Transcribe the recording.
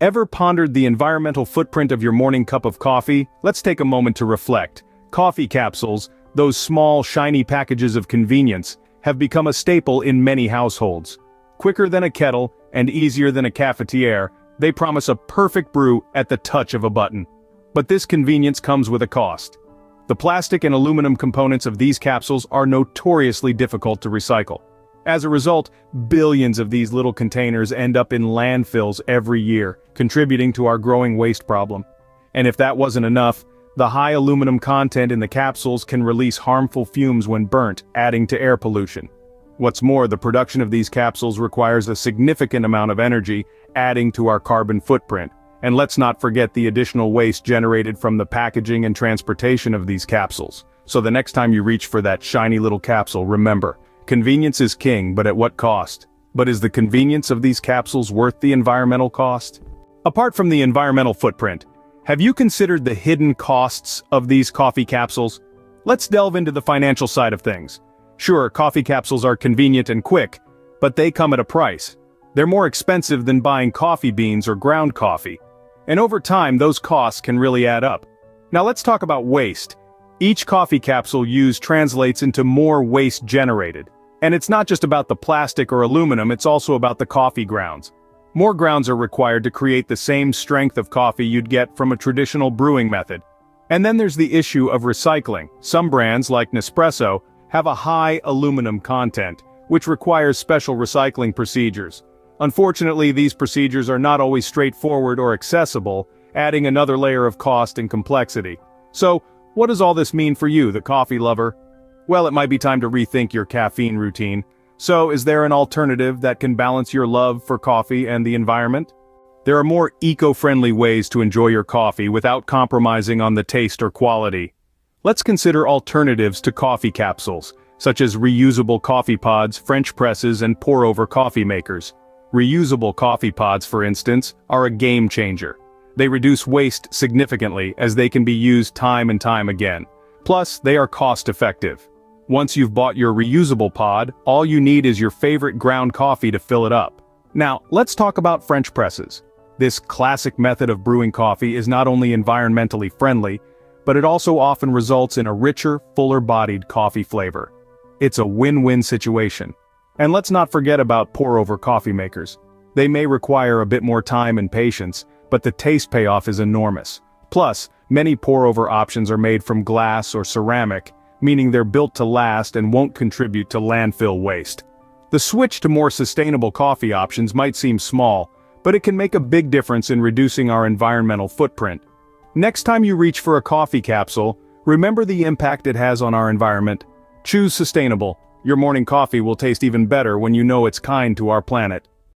Ever pondered the environmental footprint of your morning cup of coffee? Let's take a moment to reflect. Coffee capsules, those small, shiny packages of convenience, have become a staple in many households. Quicker than a kettle, and easier than a cafetiere, they promise a perfect brew at the touch of a button. But this convenience comes with a cost. The plastic and aluminum components of these capsules are notoriously difficult to recycle. As a result, billions of these little containers end up in landfills every year, contributing to our growing waste problem. And if that wasn't enough, the high aluminum content in the capsules can release harmful fumes when burnt, adding to air pollution. What's more, the production of these capsules requires a significant amount of energy, adding to our carbon footprint. And let's not forget the additional waste generated from the packaging and transportation of these capsules. So the next time you reach for that shiny little capsule, remember, convenience is king, but at what cost? But is the convenience of these capsules worth the environmental cost? Apart from the environmental footprint, have you considered the hidden costs of these coffee capsules? Let's delve into the financial side of things. Sure, coffee capsules are convenient and quick, but they come at a price. They're more expensive than buying coffee beans or ground coffee. And over time, those costs can really add up. Now let's talk about waste. Each coffee capsule used translates into more waste generated. And it's not just about the plastic or aluminum, it's also about the coffee grounds. More grounds are required to create the same strength of coffee you'd get from a traditional brewing method. And then there's the issue of recycling. Some brands, like Nespresso, have a high aluminum content, which requires special recycling procedures. Unfortunately, these procedures are not always straightforward or accessible, adding another layer of cost and complexity. So, what does all this mean for you, the coffee lover? Well, it might be time to rethink your caffeine routine. So is there an alternative that can balance your love for coffee and the environment? There are more eco-friendly ways to enjoy your coffee without compromising on the taste or quality. Let's consider alternatives to coffee capsules, such as reusable coffee pods, French presses, and pour-over coffee makers. Reusable coffee pods, for instance, are a game changer. They reduce waste significantly as they can be used time and time again. Plus, they are cost-effective. Once you've bought your reusable pod, all you need is your favorite ground coffee to fill it up. Now, let's talk about French presses. This classic method of brewing coffee is not only environmentally friendly, but it also often results in a richer, fuller-bodied coffee flavor. It's a win-win situation. And let's not forget about pour-over coffee makers. They may require a bit more time and patience, but the taste payoff is enormous. Plus, many pour-over options are made from glass or ceramic, meaning they're built to last and won't contribute to landfill waste. The switch to more sustainable coffee options might seem small, but it can make a big difference in reducing our environmental footprint. Next time you reach for a coffee capsule, remember the impact it has on our environment. Choose sustainable. Your morning coffee will taste even better when you know it's kind to our planet.